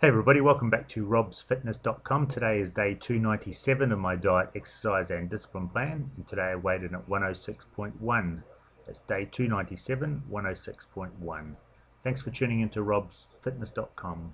Hey everybody, welcome back to robsfitness.com. Today is day 297 of my diet, exercise and discipline plan. And today I weighed in at 106.1. That's day 297, 106.1. Thanks for tuning into robsfitness.com.